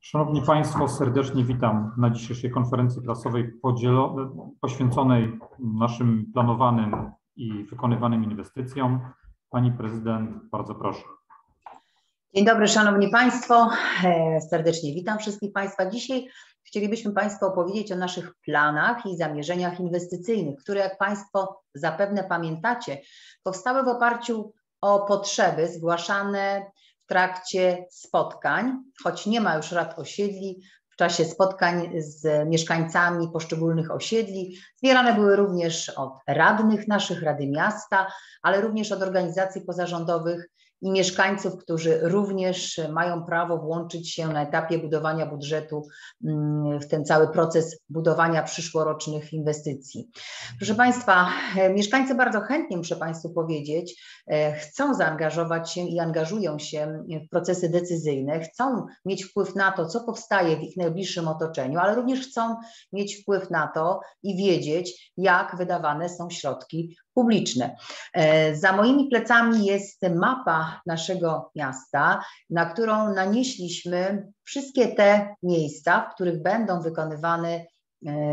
Szanowni Państwo, serdecznie witam na dzisiejszej konferencji prasowej poświęconej naszym planowanym i wykonywanym inwestycjom. Pani Prezydent, bardzo proszę. Dzień dobry, Szanowni Państwo. E, serdecznie witam wszystkich Państwa. Dzisiaj chcielibyśmy Państwu opowiedzieć o naszych planach i zamierzeniach inwestycyjnych, które, jak Państwo zapewne pamiętacie, powstały w oparciu o potrzeby zgłaszane w trakcie spotkań, choć nie ma już rad osiedli, w czasie spotkań z mieszkańcami poszczególnych osiedli. Zbierane były również od radnych naszych, Rady Miasta, ale również od organizacji pozarządowych i mieszkańców, którzy również mają prawo włączyć się na etapie budowania budżetu mm, w ten cały proces budowania przyszłorocznych inwestycji. Proszę Państwa, mieszkańcy bardzo chętnie, muszę Państwu powiedzieć, e, chcą zaangażować się i angażują się w procesy decyzyjne, chcą mieć wpływ na to, co powstaje w ich najbliższym otoczeniu, ale również chcą mieć wpływ na to i wiedzieć, jak wydawane są środki publiczne. E, za moimi plecami jest mapa naszego miasta, na którą nanieśliśmy wszystkie te miejsca, w których będą wykonywane e,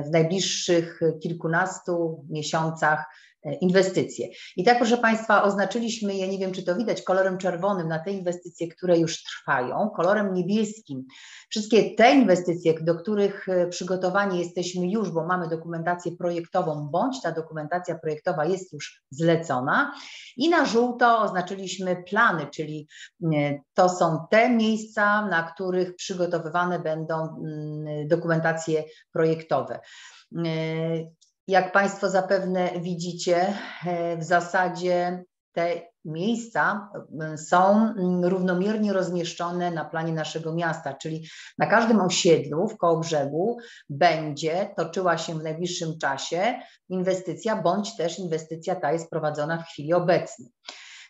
w najbliższych kilkunastu miesiącach inwestycje. I tak, proszę Państwa, oznaczyliśmy je, nie wiem czy to widać, kolorem czerwonym na te inwestycje, które już trwają, kolorem niebieskim. Wszystkie te inwestycje, do których e, przygotowani jesteśmy już, bo mamy dokumentację projektową, bądź ta dokumentacja projektowa jest już zlecona. I na żółto oznaczyliśmy plany, czyli e, to są te miejsca, na których przygotowywane będą mm, dokumentacje projektowe. Jak Państwo zapewne widzicie, e, w zasadzie te miejsca e, są mm, równomiernie rozmieszczone na planie naszego miasta, czyli na każdym osiedlu w koło brzegu będzie toczyła się w najbliższym czasie inwestycja, bądź też inwestycja ta jest prowadzona w chwili obecnej.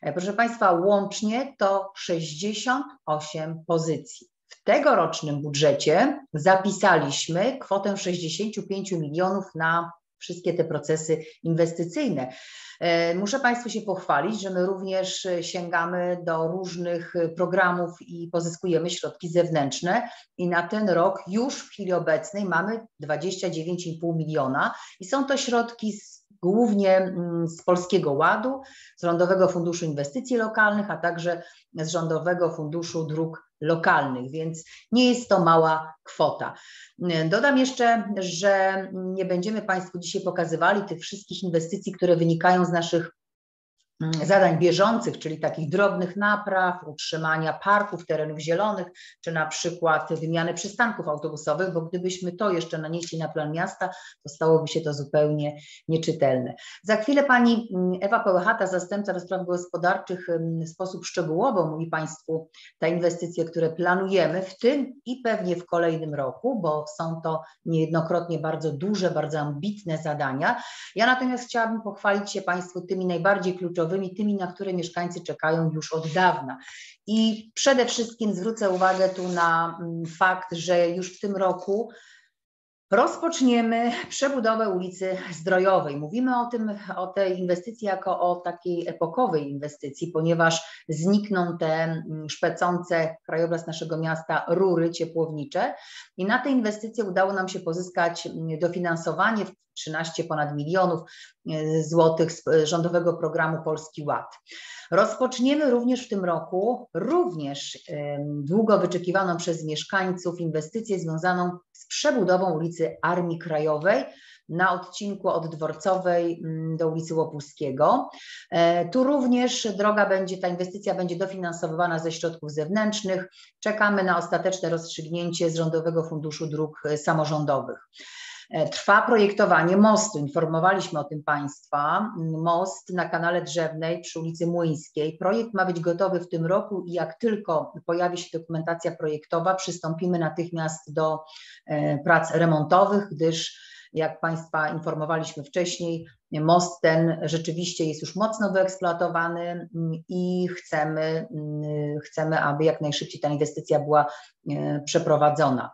E, proszę Państwa, łącznie to 68 pozycji. W tegorocznym budżecie zapisaliśmy kwotę 65 milionów na wszystkie te procesy inwestycyjne. E, muszę Państwu się pochwalić, że my również sięgamy do różnych programów i pozyskujemy środki zewnętrzne i na ten rok już w chwili obecnej mamy 29,5 miliona i są to środki z głównie mm, z Polskiego Ładu, z Rządowego Funduszu Inwestycji Lokalnych, a także z Rządowego Funduszu Dróg lokalnych, więc nie jest to mała kwota. Dodam jeszcze, że nie będziemy Państwu dzisiaj pokazywali tych wszystkich inwestycji, które wynikają z naszych zadań bieżących, czyli takich drobnych napraw, utrzymania parków, terenów zielonych, czy na przykład wymiany przystanków autobusowych, bo gdybyśmy to jeszcze nanieśli na plan miasta, to stałoby się to zupełnie nieczytelne. Za chwilę pani mm, Ewa Pełechata, zastępca do spraw gospodarczych, mm, w sposób szczegółowo mówi Państwu te inwestycje, które planujemy w tym i pewnie w kolejnym roku, bo są to niejednokrotnie bardzo duże, bardzo ambitne zadania. Ja natomiast chciałabym pochwalić się Państwu tymi najbardziej kluczowymi tymi, na które mieszkańcy czekają już od dawna. I przede wszystkim zwrócę uwagę tu na mm, fakt, że już w tym roku Rozpoczniemy przebudowę ulicy Zdrojowej. Mówimy o, tym, o tej inwestycji jako o takiej epokowej inwestycji, ponieważ znikną te mm, szpecące krajobraz naszego miasta rury ciepłownicze i na tę inwestycję udało nam się pozyskać mm, dofinansowanie w 13 ponad milionów e, złotych z e, rządowego programu Polski Ład. Rozpoczniemy również w tym roku również długo wyczekiwaną przez mieszkańców inwestycję związaną z przebudową ulicy Armii Krajowej na odcinku od Dworcowej mm, do ulicy Łopulskiego. E, tu również droga będzie, ta inwestycja będzie dofinansowywana ze środków zewnętrznych. Czekamy na ostateczne rozstrzygnięcie z Rządowego Funduszu Dróg Samorządowych. E, trwa projektowanie mostu. Informowaliśmy o tym Państwa. Most na kanale Drzewnej przy ulicy Młyńskiej. Projekt ma być gotowy w tym roku i jak tylko pojawi się dokumentacja projektowa, przystąpimy natychmiast do e, prac remontowych, gdyż jak Państwa informowaliśmy wcześniej, most ten rzeczywiście jest już mocno wyeksploatowany mm, i chcemy, mm, chcemy aby jak najszybciej ta inwestycja była e, przeprowadzona.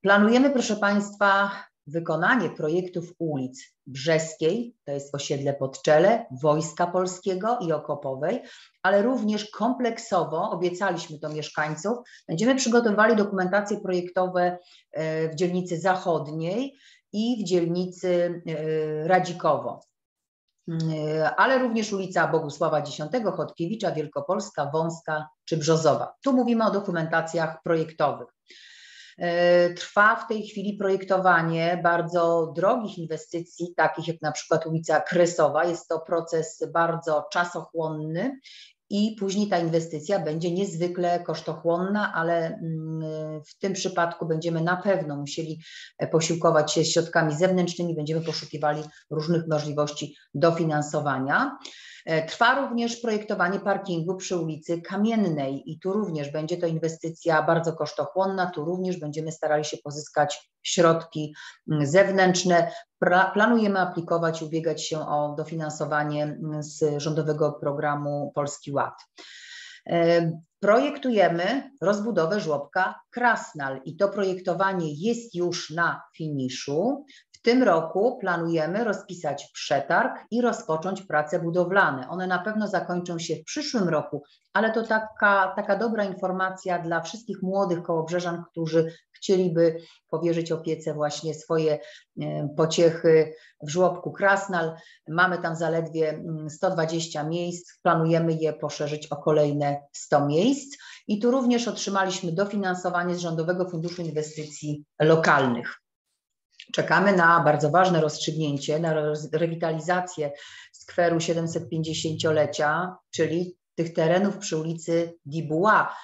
Planujemy, proszę Państwa, wykonanie projektów ulic Brzeskiej, to jest osiedle Podczele, Wojska Polskiego i Okopowej, ale również kompleksowo, obiecaliśmy to mieszkańców, będziemy przygotowali dokumentacje projektowe e, w dzielnicy zachodniej i w dzielnicy e, Radzikowo. E, ale również ulica Bogusława X, Chodkiewicza, Wielkopolska, Wąska czy Brzozowa. Tu mówimy o dokumentacjach projektowych. E, trwa w tej chwili projektowanie bardzo drogich inwestycji, takich jak na przykład ulica Kresowa. Jest to proces bardzo czasochłonny i później ta inwestycja będzie niezwykle kosztochłonna, ale mm, w tym przypadku będziemy na pewno musieli posiłkować się środkami zewnętrznymi, będziemy poszukiwali różnych możliwości dofinansowania. E, trwa również projektowanie parkingu przy ulicy Kamiennej i tu również będzie to inwestycja bardzo kosztochłonna, tu również będziemy starali się pozyskać środki mm, zewnętrzne. Planujemy aplikować ubiegać się o dofinansowanie mm, z rządowego programu Polski Ład. E, projektujemy rozbudowę żłobka Krasnal i to projektowanie jest już na finiszu tym roku planujemy rozpisać przetarg i rozpocząć prace budowlane. One na pewno zakończą się w przyszłym roku, ale to taka, taka dobra informacja dla wszystkich młodych kołobrzeżan, którzy chcieliby powierzyć opiece właśnie swoje e, pociechy w żłobku Krasnal. Mamy tam zaledwie 120 mm, miejsc, planujemy je poszerzyć o kolejne 100 miejsc i tu również otrzymaliśmy dofinansowanie z Rządowego Funduszu Inwestycji Lokalnych. Czekamy na bardzo ważne rozstrzygnięcie, na rewitalizację skweru 750-lecia, czyli tych terenów przy ulicy Dibuła.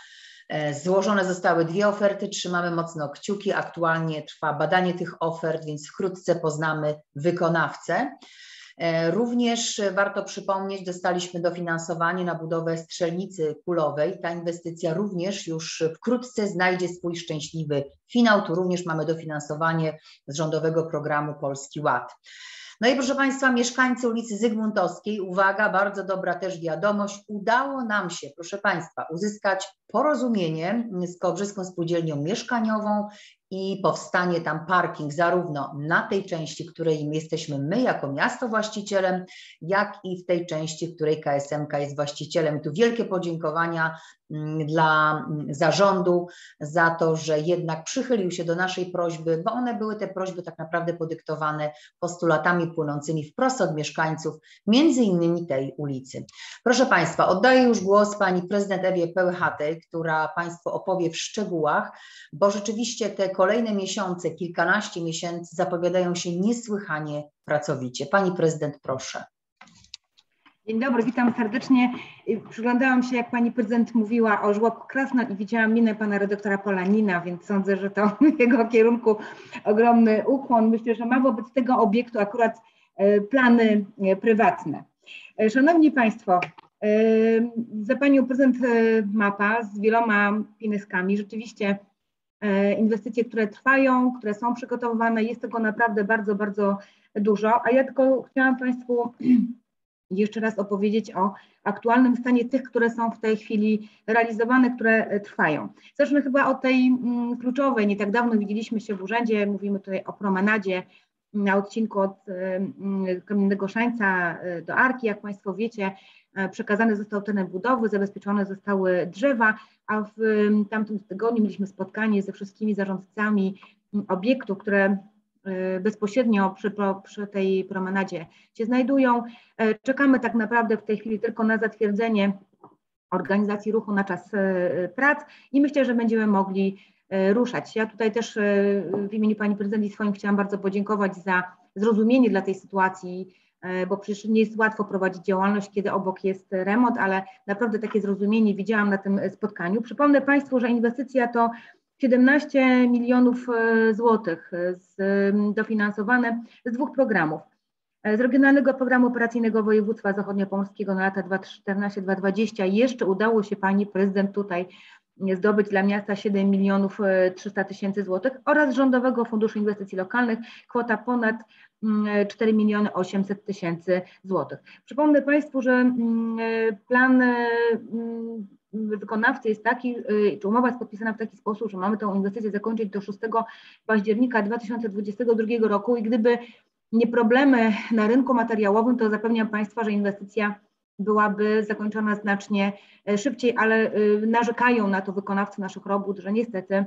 E, złożone zostały dwie oferty, trzymamy mocno kciuki. Aktualnie trwa badanie tych ofert, więc wkrótce poznamy wykonawcę. E, również warto przypomnieć, dostaliśmy dofinansowanie na budowę strzelnicy kulowej. Ta inwestycja również już wkrótce znajdzie swój szczęśliwy finał. Tu również mamy dofinansowanie z rządowego programu Polski Ład. No i proszę Państwa, mieszkańcy ulicy Zygmuntowskiej, uwaga, bardzo dobra też wiadomość, udało nam się, proszę Państwa, uzyskać porozumienie z Kołbrzyską Spółdzielnią Mieszkaniową i powstanie tam parking zarówno na tej części, której jesteśmy my jako miasto właścicielem, jak i w tej części, której KSMK jest właścicielem. Tu wielkie podziękowania mm, dla mm, zarządu za to, że jednak przychylił się do naszej prośby, bo one były te prośby tak naprawdę podyktowane postulatami płynącymi wprost od mieszkańców, między innymi tej ulicy. Proszę Państwa, oddaję już głos Pani Prezydent Ewie Pełchatej, która Państwu opowie w szczegółach, bo rzeczywiście te kolejne miesiące, kilkanaście miesięcy zapowiadają się niesłychanie pracowicie. Pani prezydent, proszę. Dzień dobry, witam serdecznie. Przyglądałam się, jak pani prezydent mówiła o żłobku Krasno i widziałam minę pana redaktora Polanina, więc sądzę, że to w jego kierunku ogromny ukłon. Myślę, że ma wobec tego obiektu akurat e, plany e, prywatne. Szanowni Państwo, za panią prezydent mapa z wieloma pineskami. Rzeczywiście inwestycje, które trwają, które są przygotowywane. Jest tego naprawdę bardzo, bardzo dużo. A ja tylko chciałam Państwu jeszcze raz opowiedzieć o aktualnym stanie tych, które są w tej chwili realizowane, które trwają. Zacznę chyba od tej mm, kluczowej. Nie tak dawno widzieliśmy się w urzędzie, mówimy tutaj o promenadzie na odcinku od mm, Kamiennego Szańca e, do Arki. Jak Państwo wiecie, e, przekazany został teren budowy, zabezpieczone zostały drzewa, a w tamtym tygodniu mieliśmy spotkanie ze wszystkimi zarządcami obiektów, które y, bezpośrednio przy, przy, tej promenadzie się znajdują. E, czekamy tak naprawdę w tej chwili tylko na zatwierdzenie organizacji ruchu na czas e, prac i myślę, że będziemy mogli e, ruszać. Ja tutaj też w imieniu Pani Prezydent i swoim chciałam bardzo podziękować za zrozumienie dla tej sytuacji E, bo przecież nie jest łatwo prowadzić działalność, kiedy obok jest remont, ale naprawdę takie zrozumienie widziałam na tym spotkaniu. Przypomnę Państwu, że inwestycja to 17 milionów e, złotych z, dofinansowane z dwóch programów. E, z Regionalnego Programu Operacyjnego Województwa Zachodniopomorskiego na lata 2014-2020 jeszcze udało się Pani Prezydent tutaj zdobyć dla miasta 7 milionów 300 tysięcy złotych oraz Rządowego Funduszu Inwestycji Lokalnych kwota ponad 4 miliony 800 tysięcy złotych. Przypomnę Państwu, że mm, plan mm, wykonawcy jest taki, czy umowa jest podpisana w taki sposób, że mamy tę inwestycję zakończyć do 6 października 2022 roku i gdyby nie problemy na rynku materiałowym, to zapewniam Państwa, że inwestycja byłaby zakończona znacznie szybciej, ale narzekają na to wykonawcy naszych robót, że niestety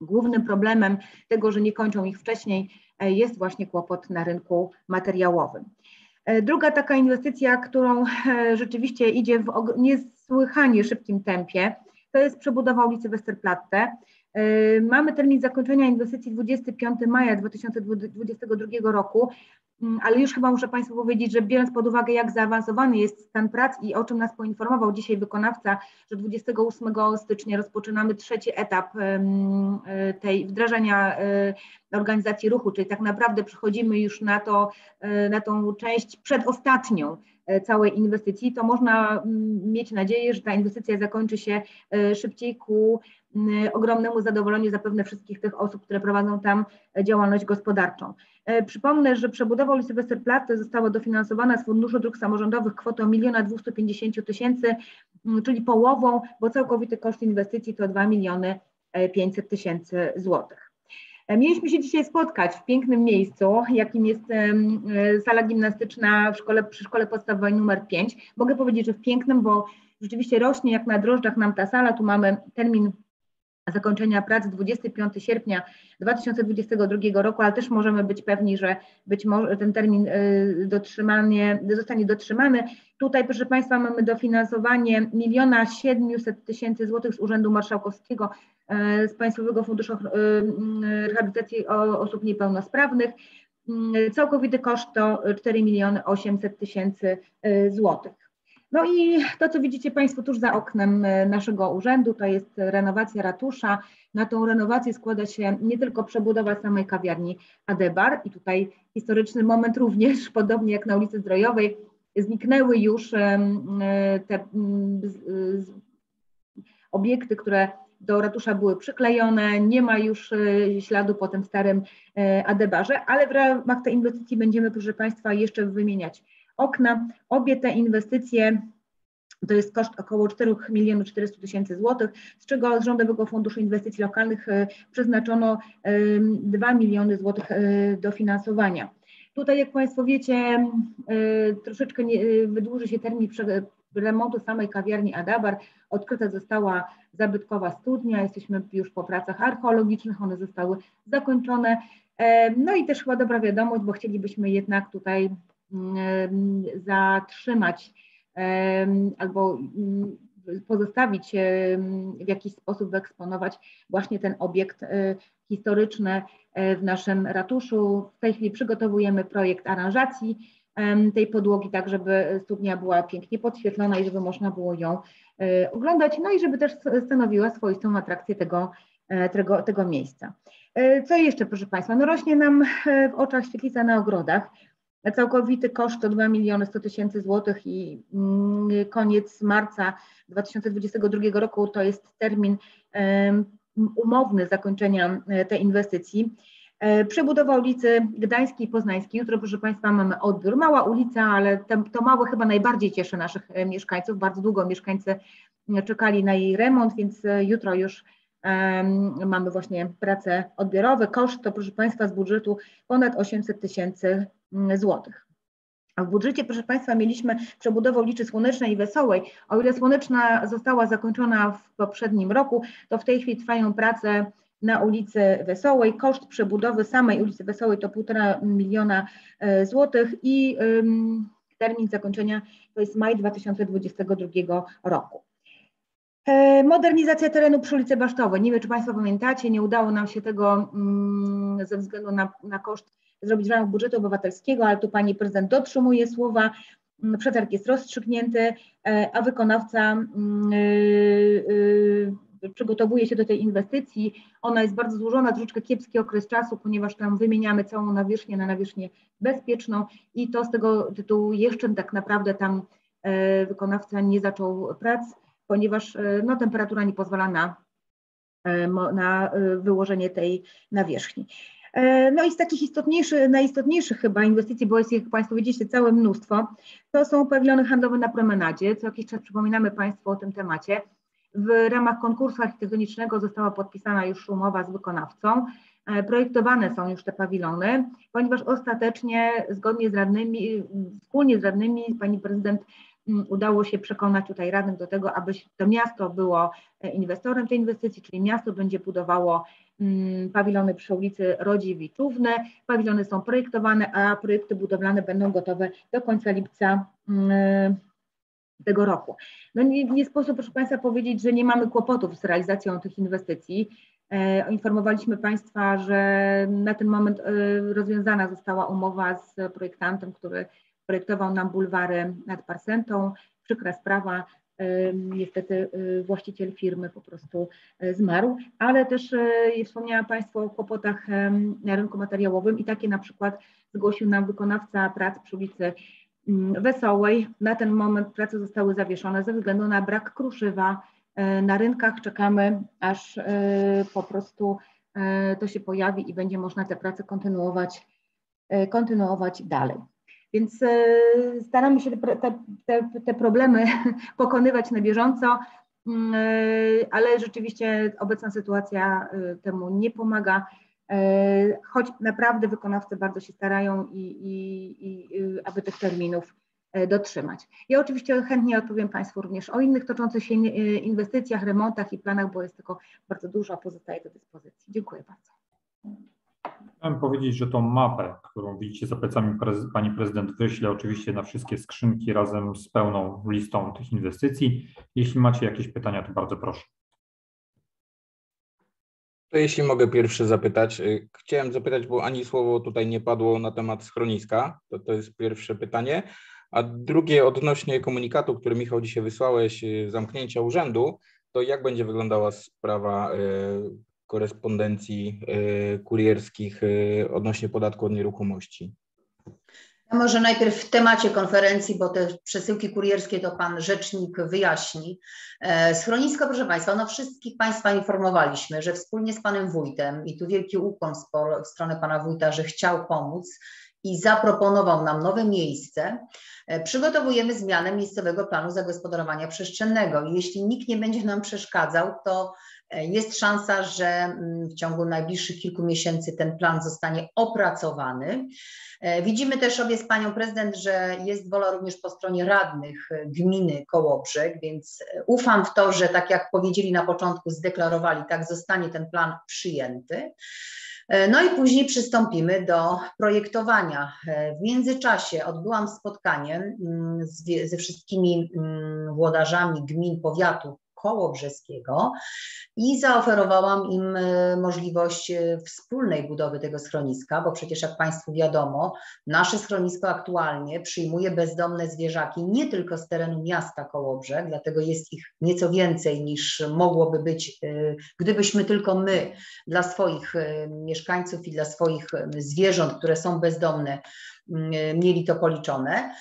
głównym problemem tego, że nie kończą ich wcześniej, jest właśnie kłopot na rynku materiałowym. Druga taka inwestycja, którą rzeczywiście idzie w niesłychanie szybkim tempie, to jest przebudowa ulicy Westerplatte. Mamy termin zakończenia inwestycji 25 maja 2022 roku. Mm, ale już chyba muszę Państwu powiedzieć, że biorąc pod uwagę, jak zaawansowany jest stan prac i o czym nas poinformował dzisiaj wykonawca, że 28 stycznia rozpoczynamy trzeci etap e, tej wdrażania e, organizacji ruchu, czyli tak naprawdę przechodzimy już na, to, e, na tą część przedostatnią całej inwestycji, to można mm, mieć nadzieję, że ta inwestycja zakończy się szybciej ku ogromnemu zadowoleniu zapewne wszystkich tych osób, które prowadzą tam działalność gospodarczą. E, przypomnę, że przebudowa ulicy Westerplatte została dofinansowana z Funduszu Dróg Samorządowych kwotą 1 250 tysięcy, czyli połową, bo całkowity koszt inwestycji to 2 miliony 500 e, tysięcy złotych. E, mieliśmy się dzisiaj spotkać w pięknym miejscu, jakim jest sala gimnastyczna w szkole, przy szkole podstawowej numer 5. Mogę powiedzieć, że w pięknym, bo rzeczywiście rośnie jak na drożdżach nam ta sala. Tu mamy termin zakończenia prac 25 sierpnia 2022 roku, ale też możemy być pewni, że być może ten termin y, dotrzymanie, zostanie dotrzymany. Tutaj, proszę Państwa, mamy dofinansowanie 1 700 tysięcy złotych z Urzędu Marszałkowskiego, y, z Państwowego Funduszu y, Rehabilitacji Osób Niepełnosprawnych. Całkowity koszt to 4 miliony 800 tysięcy złotych. No i to, co widzicie Państwo tuż za oknem e, naszego urzędu, to jest renowacja ratusza. Na tą renowację składa się nie tylko przebudowa samej kawiarni Adebar i tutaj historyczny moment również, podobnie jak na ulicy Zdrojowej, zniknęły już e, e, te obiekty, które do ratusza były przyklejone, nie ma już śladu po tym starym Adebarze, ale w ramach tej inwestycji będziemy, proszę Państwa, jeszcze wymieniać okna. Obie te inwestycje to jest koszt około 4 milionów 400 tysięcy złotych, z czego z Rządowego Funduszu Inwestycji Lokalnych e, przeznaczono 2 miliony złotych e, dofinansowania. Tutaj, jak Państwo wiecie, e, troszeczkę wydłuży się termin remontu samej kawiarni Adabar. Odkryta została zabytkowa studnia, jesteśmy już po pracach archeologicznych, one zostały zakończone. No i też chyba dobra wiadomość, bo chcielibyśmy jednak tutaj zatrzymać albo mm, pozostawić w jakiś sposób wyeksponować właśnie ten obiekt e, historyczny e, w naszym ratuszu. W tej chwili przygotowujemy projekt aranżacji tej podłogi, tak żeby studnia była pięknie podświetlona i żeby można było ją e, oglądać, no i żeby też stanowiła swoistą atrakcję tego, tego, tego miejsca. Co jeszcze, proszę Państwa? No rośnie nam w oczach świetlica na ogrodach. Całkowity koszt to 2 miliony 100 tysięcy złotych i mm, koniec marca 2022 roku to jest termin umowny zakończenia e, tej inwestycji. E, przebudowa ulicy Gdańskiej i Poznańskiej. Jutro, proszę Państwa, mamy odbiór. Mała ulica, ale to małe chyba najbardziej cieszy naszych e, mieszkańców. Bardzo długo mieszkańcy czekali na jej remont, więc jutro już mamy właśnie prace odbiorowe. Koszt to, proszę Państwa, z budżetu ponad 800 tysięcy mm, złotych. A w budżecie, proszę Państwa, mieliśmy przebudowę ulicy Słonecznej i Wesołej. O ile Słoneczna została zakończona w poprzednim roku, to w tej chwili trwają prace na ulicy Wesołej. Koszt przebudowy samej ulicy Wesołej to 1,5 miliona e, złotych i termin zakończenia to jest maj 2022 roku. E, modernizacja terenu przy ulicy Basztowej. Nie wiem, czy Państwo pamiętacie, nie udało nam się tego mm, ze względu na, na koszt zrobić w ramach budżetu obywatelskiego, ale tu Pani Prezydent dotrzymuje słowa. Mm, przetarg jest rozstrzygnięty, e, a wykonawca yy, yy, przygotowuje się do tej inwestycji. Ona jest bardzo złożona, troszeczkę kiepski okres czasu, ponieważ tam wymieniamy całą nawierzchnię na nawierzchnię bezpieczną i to z tego tytułu jeszcze tak naprawdę tam wykonawca nie zaczął prac ponieważ e, no, temperatura nie pozwala na, e, na e, wyłożenie tej nawierzchni. No i z takich istotniejszych, najistotniejszych chyba inwestycji, bo jest jak Państwo widzicie całe mnóstwo, to są pawilony handlowe na promenadzie. Co jakiś czas przypominamy Państwu o tym temacie. W ramach konkursu architektonicznego została podpisana już umowa z wykonawcą. Projektowane są już te pawilony, ponieważ ostatecznie zgodnie z radnymi, wspólnie z radnymi pani prezydent udało się przekonać tutaj radnych do tego, aby to miasto było inwestorem tej inwestycji, czyli miasto będzie budowało Mm, pawilony przy ulicy Rodziewiczówny. Pawilony są projektowane, a projekty budowlane będą gotowe do końca lipca mm, tego roku. No nie, nie sposób, proszę Państwa, powiedzieć, że nie mamy kłopotów z realizacją tych inwestycji. E, informowaliśmy Państwa, że na ten moment e, rozwiązana została umowa z projektantem, który projektował nam bulwary nad Parsentą. Przykra sprawa, niestety y, właściciel firmy po prostu y, zmarł, ale też y, wspomniałam Państwu o kłopotach na rynku materiałowym i takie na przykład zgłosił nam wykonawca prac przy ulicy Wesołej. Na ten moment prace zostały zawieszone ze względu na brak kruszywa. Na rynkach czekamy, aż po prostu to się pojawi i będzie można te prace kontynuować, kontynuować dalej. Więc e, staramy się te, te, te problemy pokonywać na bieżąco, mm, e, ale rzeczywiście obecna sytuacja e, temu nie pomaga, choć naprawdę wykonawcy bardzo się starają, i, i, i aby tych terminów dotrzymać. Ja oczywiście chętnie odpowiem Państwu również o innych toczących się inwestycjach, remontach i planach, bo jest tylko bardzo dużo, pozostaje do dyspozycji. Dziękuję bardzo. Chciałem powiedzieć, że tą mapę, którą widzicie za plecami prez pani prezydent, wyślę oczywiście na wszystkie skrzynki razem z pełną listą tych inwestycji. Jeśli macie jakieś pytania, to bardzo proszę. To jeśli mogę pierwsze zapytać. Y, chciałem zapytać, bo ani słowo tutaj nie padło na temat schroniska. To, to jest pierwsze pytanie. A drugie odnośnie komunikatu, który Michał dzisiaj wysłałeś, y, zamknięcia urzędu, to jak będzie wyglądała sprawa y, korespondencji y, kurierskich y, odnośnie podatku od nieruchomości? Ja może najpierw w temacie konferencji, bo te przesyłki kurierskie to pan rzecznik wyjaśni. E, schronisko, proszę Państwa, no wszystkich Państwa informowaliśmy, że wspólnie z panem wójtem i tu wielki ukłon w stronę pana wójta, że chciał pomóc i zaproponował nam nowe miejsce, e, przygotowujemy zmianę miejscowego planu zagospodarowania przestrzennego. Jeśli nikt nie będzie nam przeszkadzał, to jest szansa, że mm, w ciągu najbliższych kilku miesięcy ten plan zostanie opracowany. E, widzimy też obie z panią prezydent, że jest wola również po stronie radnych e, gminy Kołobrzeg, więc ufam w to, że tak jak powiedzieli na początku, zdeklarowali, tak zostanie ten plan przyjęty. No i później przystąpimy do projektowania. W międzyczasie odbyłam spotkanie mm, ze wszystkimi mm, włodarzami gmin powiatu Kołobrzeskiego i zaoferowałam im e, możliwość e, wspólnej budowy tego schroniska, bo przecież jak Państwu wiadomo, nasze schronisko aktualnie przyjmuje bezdomne zwierzaki nie tylko z terenu miasta Kołobrzeg, dlatego jest ich nieco więcej niż mogłoby być, e, gdybyśmy tylko my dla swoich mieszkańców i dla swoich zwierząt, które są bezdomne, mieli to policzone.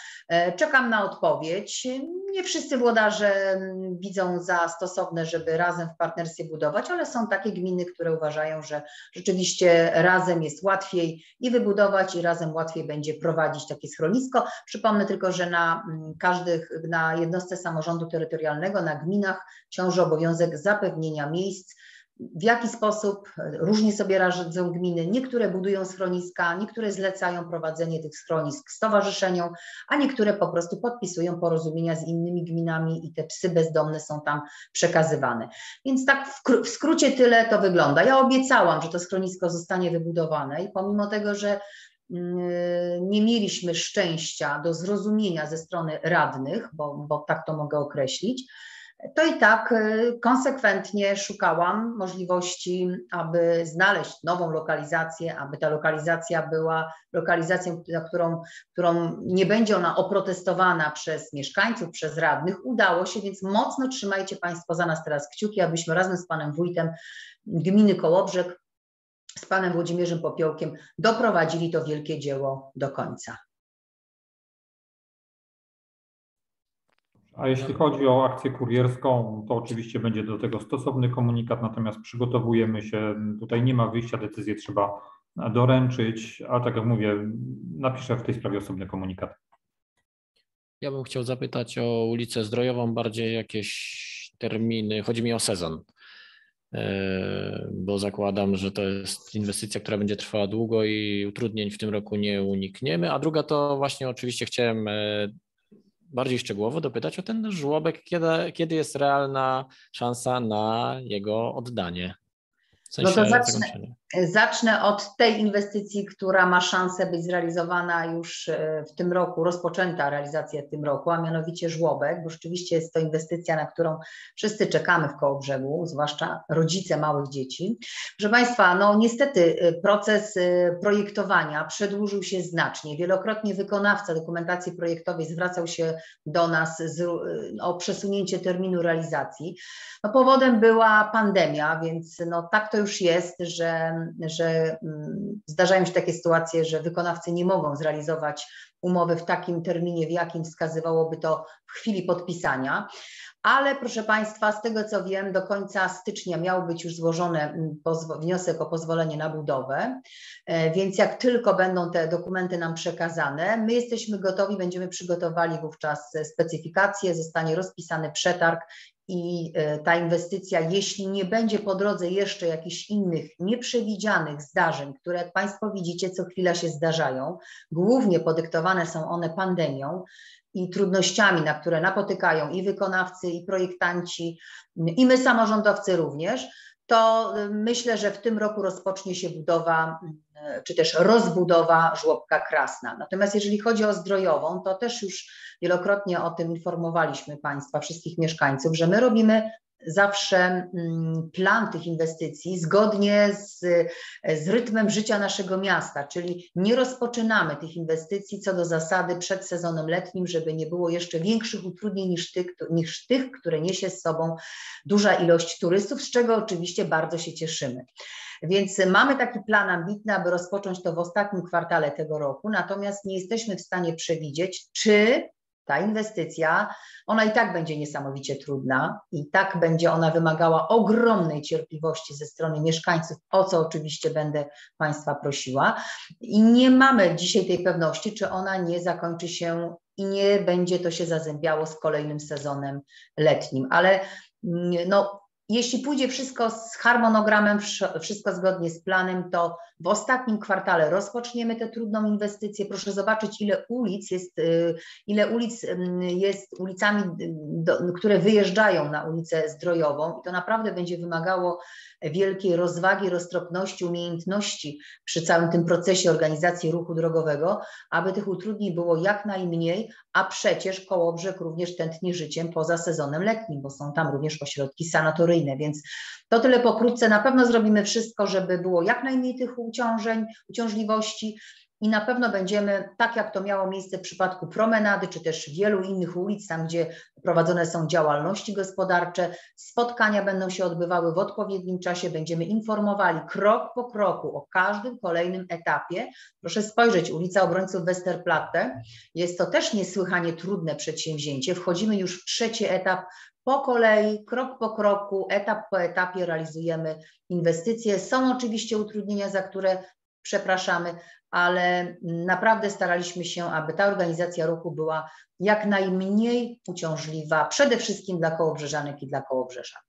Czekam na odpowiedź. Nie wszyscy włodarze widzą za stosowne, żeby razem w partnerstwie budować, ale są takie gminy, które uważają, że rzeczywiście razem jest łatwiej i wybudować, i razem łatwiej będzie prowadzić takie schronisko. Przypomnę tylko, że na każdych, na jednostce samorządu terytorialnego, na gminach ciąży obowiązek zapewnienia miejsc w jaki sposób różnie sobie radzą gminy. Niektóre budują schroniska, niektóre zlecają prowadzenie tych schronisk stowarzyszeniom, a niektóre po prostu podpisują porozumienia z innymi gminami i te psy bezdomne są tam przekazywane. Więc tak w, w skrócie tyle to wygląda. Ja obiecałam, że to schronisko zostanie wybudowane i pomimo tego, że mm, nie mieliśmy szczęścia do zrozumienia ze strony radnych, bo, bo tak to mogę określić, to i tak y, konsekwentnie szukałam możliwości, aby znaleźć nową lokalizację, aby ta lokalizacja była lokalizacją, na którą, którą nie będzie ona oprotestowana przez mieszkańców, przez radnych. Udało się, więc mocno trzymajcie Państwo za nas teraz kciuki, abyśmy razem z Panem Wójtem Gminy Kołobrzeg, z Panem Włodzimierzem Popiołkiem doprowadzili to wielkie dzieło do końca. A jeśli chodzi o akcję kurierską, to oczywiście będzie do tego stosowny komunikat, natomiast przygotowujemy się, tutaj nie ma wyjścia, decyzję trzeba doręczyć, a tak jak mówię, napiszę w tej sprawie osobny komunikat. Ja bym chciał zapytać o ulicę Zdrojową, bardziej jakieś terminy, chodzi mi o sezon, bo zakładam, że to jest inwestycja, która będzie trwała długo i utrudnień w tym roku nie unikniemy. A druga to właśnie oczywiście chciałem bardziej szczegółowo dopytać o ten żłobek, kiedy, kiedy jest realna szansa na jego oddanie. W sensie no to zacznę, zacznę od tej inwestycji, która ma szansę być zrealizowana już e, w tym roku, rozpoczęta realizacja w tym roku, a mianowicie żłobek, bo rzeczywiście jest to inwestycja, na którą wszyscy czekamy w Kołobrzegu, zwłaszcza rodzice małych dzieci. Proszę Państwa, no niestety e, proces e, projektowania przedłużył się znacznie. Wielokrotnie wykonawca dokumentacji projektowej zwracał się do nas z, o przesunięcie terminu realizacji. No powodem była pandemia, więc no tak to to już jest, że, że mm, zdarzają się takie sytuacje, że wykonawcy nie mogą zrealizować umowy w takim terminie, w jakim wskazywałoby to w chwili podpisania. Ale proszę Państwa, z tego co wiem, do końca stycznia miał być już złożony mm, wniosek o pozwolenie na budowę, e, więc jak tylko będą te dokumenty nam przekazane, my jesteśmy gotowi, będziemy przygotowali wówczas specyfikację, zostanie rozpisany przetarg i e, ta inwestycja, jeśli nie będzie po drodze jeszcze jakichś innych nieprzewidzianych zdarzeń, które jak Państwo widzicie, co chwila się zdarzają, głównie podyktowane są one pandemią i trudnościami, na które napotykają i wykonawcy, i projektanci, i my samorządowcy również, to e, myślę, że w tym roku rozpocznie się budowa czy też rozbudowa żłobka Krasna. Natomiast jeżeli chodzi o zdrojową, to też już wielokrotnie o tym informowaliśmy Państwa, wszystkich mieszkańców, że my robimy zawsze mm, plan tych inwestycji zgodnie z, z rytmem życia naszego miasta, czyli nie rozpoczynamy tych inwestycji co do zasady przed sezonem letnim, żeby nie było jeszcze większych utrudnień niż tych, niż tych które niesie z sobą duża ilość turystów, z czego oczywiście bardzo się cieszymy. Więc mamy taki plan ambitny, aby rozpocząć to w ostatnim kwartale tego roku, natomiast nie jesteśmy w stanie przewidzieć, czy ta inwestycja, ona i tak będzie niesamowicie trudna i tak będzie ona wymagała ogromnej cierpliwości ze strony mieszkańców, o co oczywiście będę Państwa prosiła. I nie mamy dzisiaj tej pewności, czy ona nie zakończy się i nie będzie to się zazębiało z kolejnym sezonem letnim. Ale mm, no, jeśli pójdzie wszystko z harmonogramem, wszystko zgodnie z planem, to w ostatnim kwartale rozpoczniemy tę trudną inwestycję. Proszę zobaczyć, ile ulic jest, y, ile ulic jest ulicami, które wyjeżdżają na ulicę Zdrojową i to naprawdę będzie wymagało wielkiej rozwagi, roztropności, umiejętności przy całym tym procesie organizacji ruchu drogowego, aby tych utrudnień było jak najmniej, a przecież Kołobrzeg również tętni życiem poza sezonem letnim, bo są tam również ośrodki sanatoryjne, więc to tyle pokrótce. Na pewno zrobimy wszystko, żeby było jak najmniej tych uciążeń, uciążliwości, i na pewno będziemy, tak jak to miało miejsce w przypadku promenady, czy też wielu innych ulic, tam gdzie prowadzone są działalności gospodarcze, spotkania będą się odbywały w odpowiednim czasie, będziemy informowali krok po kroku o każdym kolejnym etapie. Proszę spojrzeć, ulica Obrońców Westerplatte, jest to też niesłychanie trudne przedsięwzięcie. Wchodzimy już w trzeci etap, po kolei, krok po kroku, etap po etapie realizujemy inwestycje. Są oczywiście utrudnienia, za które przepraszamy, ale naprawdę staraliśmy się, aby ta organizacja ruchu była jak najmniej uciążliwa, przede wszystkim dla kołobrzeżanek i dla kołobrzeżan.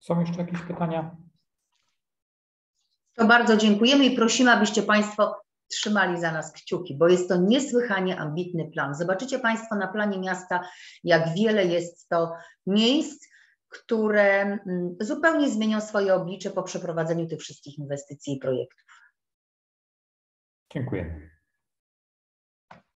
Są jeszcze jakieś pytania? To bardzo dziękujemy i prosimy, abyście Państwo trzymali za nas kciuki, bo jest to niesłychanie ambitny plan. Zobaczycie Państwo na planie miasta, jak wiele jest to miejsc, które mm, zupełnie zmienią swoje oblicze po przeprowadzeniu tych wszystkich inwestycji i projektów. Dziękuję.